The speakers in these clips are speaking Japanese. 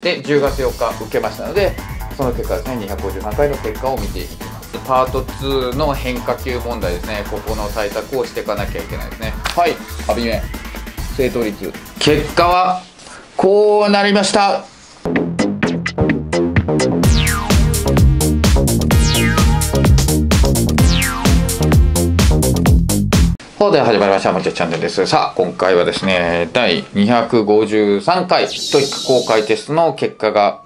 で10月4日受けましたのでその結果ですね253回の結果を見ていきます。パート2の変化球問題ですね。ここの対策をしていかなきゃいけないですね。はいアビメ正答率。結果はこうなりましたそうで始まりました。もちろチャンネルです。さあ、今回はですね、第253回トイック公開テストの結果が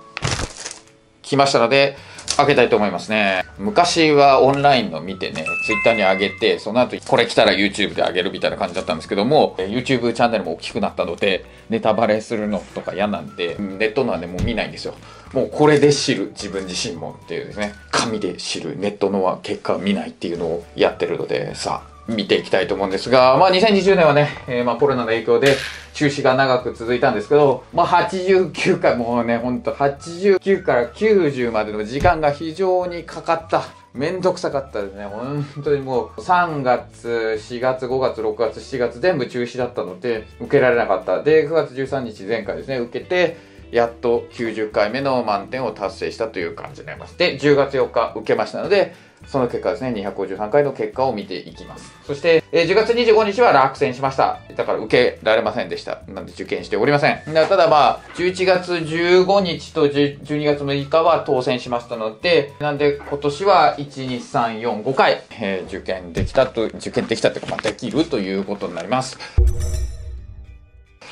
来ましたので、開けたいと思いますね。昔はオンラインの見てね、Twitter に上げて、その後これ来たら YouTube で上げるみたいな感じだったんですけども、YouTube チャンネルも大きくなったので、ネタバレするのとか嫌なんで、ネットのはね、もう見ないんですよ。もうこれで知る、自分自身もっていうですね、紙で知る、ネットのは結果見ないっていうのをやってるので、さあ、見ていきたいと思うんですが、まあ、2020年はね、えー、まあコロナの影響で中止が長く続いたんですけど、まあ、89回、もうね、ほんと89から90までの時間が非常にかかった。めんどくさかったですね。本当にもう3月、4月、5月、6月、7月全部中止だったので、受けられなかった。で、9月13日前回ですね、受けて、やっと90回目の満点を達成したという感じになります。で、10月4日受けましたので、その結果ですね、253回の結果を見ていきます。そして、えー、10月25日は落選しました。だから受けられませんでした。なんで受験しておりません。ただまあ、11月15日と12月6日は当選しましたので、なんで今年は1、2、3、4、5回、えー、受験できたと、受験できたというか、まあ、できるということになります。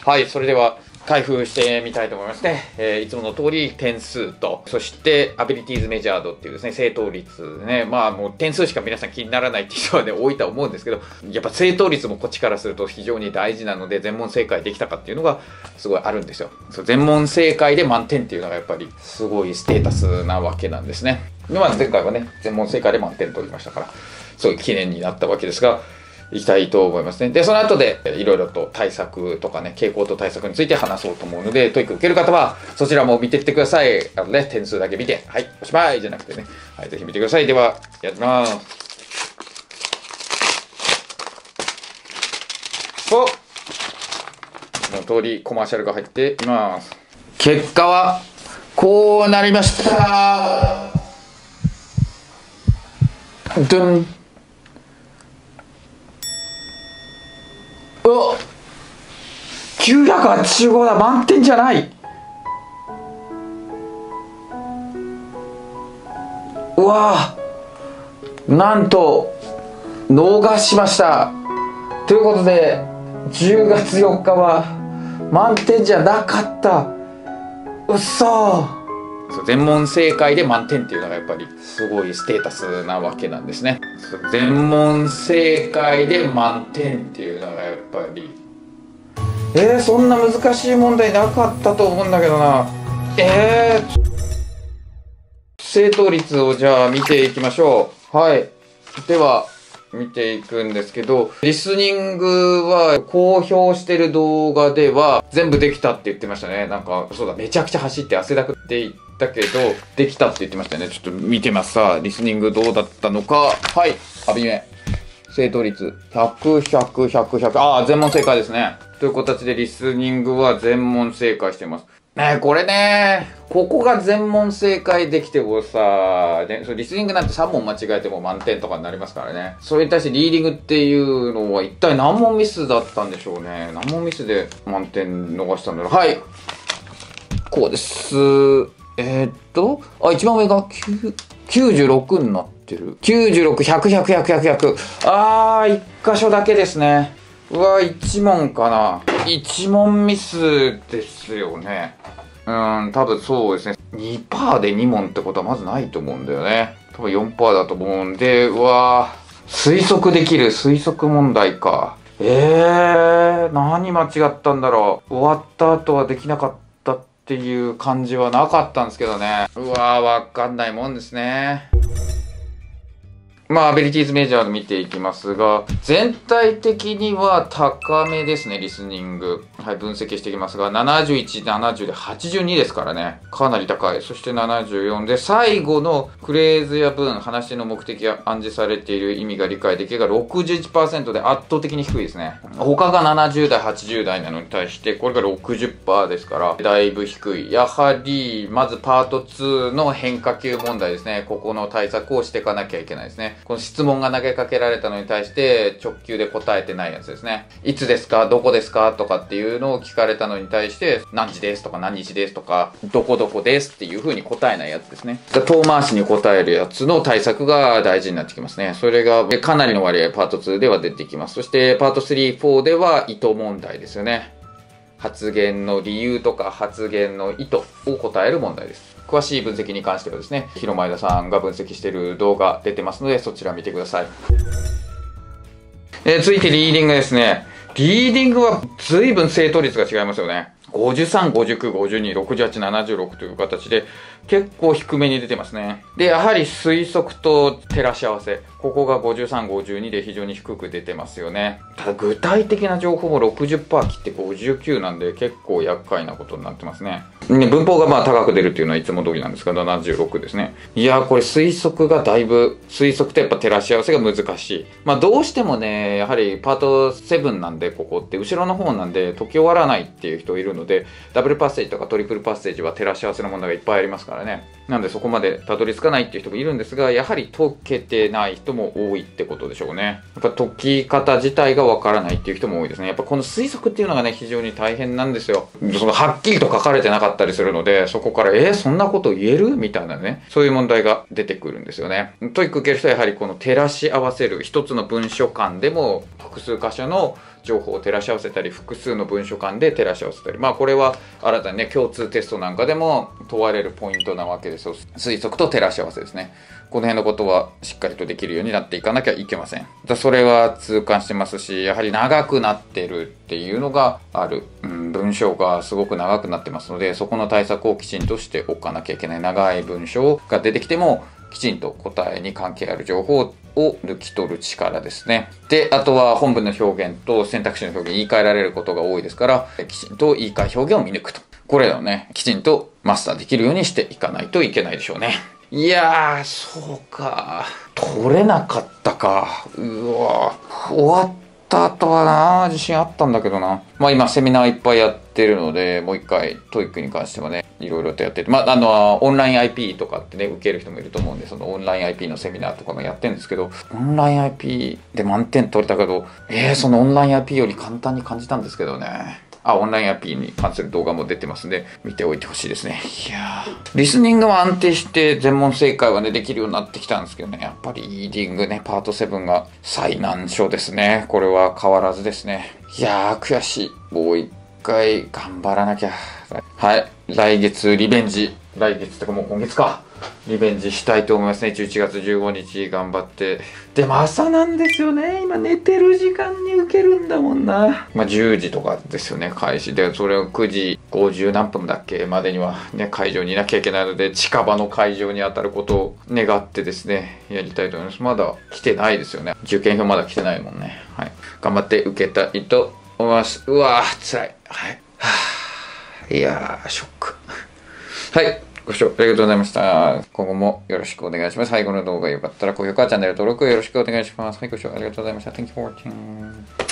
はい、それでは、開封してみたいと思いますね。えー、いつもの通り点数と、そしてアビリティーズメジャードっていうですね、正答率ね。まあもう点数しか皆さん気にならないっていう人はね、多いとは思うんですけど、やっぱ正答率もこっちからすると非常に大事なので、全問正解できたかっていうのがすごいあるんですよ。そう全問正解で満点っていうのがやっぱりすごいステータスなわけなんですね。まあ前回はね、全問正解で満点取りましたから、そういう記念になったわけですが、いきたいと思いますね。で、その後でいろいろと対策とかね、傾向と対策について話そうと思うので、 TOEIC 受ける方はそちらも見ていってください。あのね、点数だけ見て、はい、おしまいじゃなくてね、はい、ぜひ見てください。では、やってます。おこの通りコマーシャルが入っています。結果は、こうなりました。985だ。満点じゃない。うわ。なんと逃しました。ということで10月4日は満点じゃなかった。うっそ全問正解で満点っていうのがやっぱりすごいステータスなわけなんですね。全問正解で満点っていうのがやっぱりえー、そんな難しい問題なかったと思うんだけどなえー、正答率をじゃあ見ていきましょうはいでは見ていくんですけど、リスニングは公表してる動画では全部できたって言ってましたね。なんか、そうだ、めちゃくちゃ走って汗だくって言ったけど、できたって言ってましたね。ちょっと見てますさあ。リスニングどうだったのか。はい、アビメ。正答率100、100、100、100。ああ、全問正解ですね。という形でリスニングは全問正解してます。ねこれねここが全問正解できてもさ、ね、そリスニングなんて3問間違えても満点とかになりますからね。それに対してリーディングっていうのは一体何問ミスだったんでしょうね。何問ミスで満点逃したんだろう。はい。こうです。えー、っと、あ、一番上が96になってる。96、100、100、100、100、100。あー、1箇所だけですね。うわ、1問かな。1問ミスですよね。うん、多分そうですね。2%で2問ってことはまずないと思うんだよね。多分4%だと思うんで、うわ推測できる推測問題か。えー、何間違ったんだろう。終わった後はできなかったっていう感じはなかったんですけどね。うわー、わかんないもんですね。まあ、アビリティーズメジャーで見ていきますが、全体的には高めですね、リスニング。はい、分析していきますが、71、70で82ですからね。かなり高い。そして74で、最後のフレーズや文、話の目的が暗示されている意味が理解できるが61%で圧倒的に低いですね。他が70代、80代なのに対して、これが60%ですから、だいぶ低い。やはり、まずパート2の変化球問題ですね。ここの対策をしていかなきゃいけないですね。この質問が投げかけられたのに対して直球で答えてないやつですね。いつですか？どこですか？とかっていうのを聞かれたのに対して何時です？とか何日です？とかどこどこですっていう風に答えないやつですね。遠回しに答えるやつの対策が大事になってきますね。それがかなりの割合パート2では出てきます。そしてパート3、4では意図問題ですよね。発言の理由とか発言の意図を答える問題です。詳しい分析に関してはですね、広前田さんが分析している動画出てますので、そちら見てください。えー、続いてリーディングですね。リーディングは随分正答率が違いますよね。53、59、52、68、76という形で結構低めに出てますね。で、やはり推測と照らし合わせ。ここが53、52で非常に低く出てますよね。ただ具体的な情報も60%切って59なんで結構厄介なことになってますね。ね文法がまあ高く出るっていうのはいつも通りなんですが、76ですね。いやこれ推測がだいぶ、推測とやっぱ照らし合わせが難しい。まあどうしてもね、やはりパート7なんでここって後ろの方なんで解き終わらないっていう人いるので、ダブルパッセージとかトリプルパッセージは照らし合わせの問題がいっぱいありますからね。なんでそこまでたどり着かないっていう人もいるんですが、やはり解けてない人も多いってことでしょうね。やっぱ解き方自体がわからないっていう人も多いですね。やっぱこの推測っていうのがね、非常に大変なんですよ。そのはっきりと書かれてなかったたりするので、そこから、えー、そんなこと言える？みたいなね、そういう問題が出てくるんですよね。 TOEIC 受ける人はやはりこの照らし合わせる一つの文書間でも複数箇所の情報を照らし合わせたり複数の文書間で照らし合わせたり。まあこれは新たにね共通テストなんかでも問われるポイントなわけですよ推測と照らし合わせですね。この辺のことはしっかりとできるようになっていかなきゃいけません。それは痛感してますしやはり長くなってるっていうのがある、うん、文章がすごく長くなってますのでそこの対策をきちんとしておかなきゃいけない。長い文章が出てきてもきちんと答えに関係ある情報をを抜き取る力ですね。で、あとは本文の表現と選択肢の表現言い換えられることが多いですから、きちんと言い換え表現を見抜くと。これらをね、きちんとマスターできるようにしていかないといけないでしょうね。いやー、そうか。取れなかったか。うわ終わったった後はな自信あったんだけどな。まあ今セミナーいっぱいやってるので、もう一回 TOEIC に関してもね、いろいろとやってて、まああの、オンライン IP とかってね、受ける人もいると思うんで、そのオンライン IP のセミナーとかもやってるんですけど、オンライン IP で満点取れたけど、えー、そのオンライン IP より簡単に感じたんですけどね。あ、オンライン IP に関する動画も出てますんで、見ておいてほしいですね。いやリスニングは安定して全問正解はね、できるようになってきたんですけどね、やっぱりリーディングね、パート7が最難所ですね。これは変わらずですね。いやー、悔しい。もう一回頑張らなきゃ。はい。来月リベンジ。来月とかもう今月か。リベンジしたいと思いますね。11月15日頑張って。でも朝なんですよね。今寝てる時間に受けるんだもんな。まあ10時とかですよね、開始。で、それを9時50何分だっけまでにはね、会場にいなきゃいけないので、近場の会場に当たることを願ってですね、やりたいと思います。まだ来てないですよね。受験票まだ来てないもんね。はい。頑張って受けたいと思います。うわぁ、辛い。はい。はぁ、いやー、ショック。はい。ご視聴ありがとうございました。今後もよろしくお願いします。最後の動画良かったら高評価、チャンネル登録よろしくお願いします。はい、ご視聴ありがとうございました。Thank you for watching.